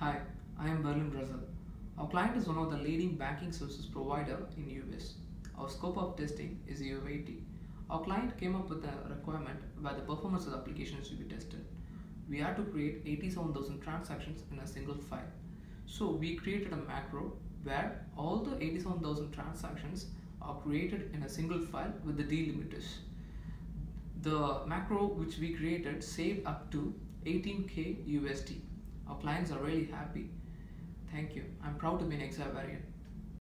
Hi, I am Berlin Brazil. Our client is one of the leading banking services provider in US. Our scope of testing is UAT. Our client came up with a requirement where the performance of the application to be tested. We had to create 87,000 transactions in a single file. So we created a macro where all the 87,000 transactions are created in a single file with the delimiters. The macro which we created saved up to 18k USD. Our clients are really happy. Thank you. I'm proud to be an Hexawarian.